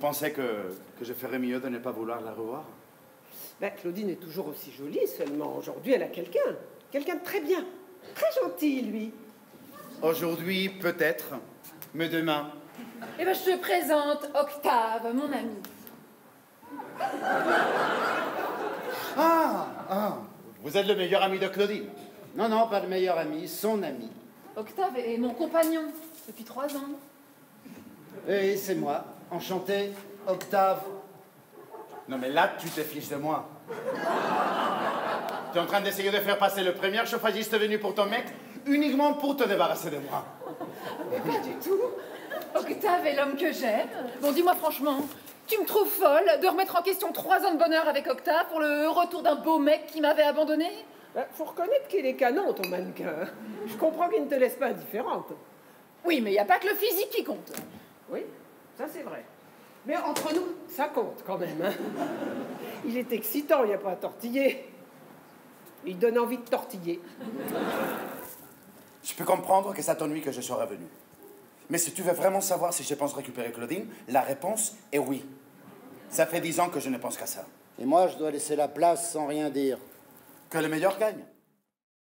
pensez que, que je ferais mieux de ne pas vouloir la revoir? Ben, Claudine est toujours aussi jolie, seulement aujourd'hui elle a quelqu'un. Quelqu'un de très bien. Très gentil, lui. Aujourd'hui, peut-être, mais demain. Eh ben, je te présente Octave, mon ami. Ah, ah, vous êtes le meilleur ami de Claudine. Non, non, pas le meilleur ami, son ami. Octave est mon compagnon depuis trois ans. Et c'est moi, enchanté, Octave. Non, mais là, tu te fiches de moi. tu es en train d'essayer de faire passer le premier chauffagiste venu pour ton mec uniquement pour te débarrasser de moi. Pas du tout. Octave est l'homme que j'aime. Bon, dis-moi franchement, tu me trouves folle de remettre en question trois ans de bonheur avec Octave pour le retour d'un beau mec qui m'avait abandonné? Ben, faut reconnaître qu'il est canon, ton mannequin. Je comprends qu'il ne te laisse pas indifférente. Oui, mais il n'y a pas que le physique qui compte. Oui, ça c'est vrai. Mais entre nous, ça compte quand même. hein. Il est excitant, il n'y a pas à tortiller. Il donne envie de tortiller. Je peux comprendre que ça t'ennuie que je sois revenu. Mais si tu veux vraiment savoir si je pense récupérer Claudine, la réponse est oui. Ça fait dix ans que je ne pense qu'à ça. Et moi, je dois laisser la place sans rien dire. Que le meilleur gagne.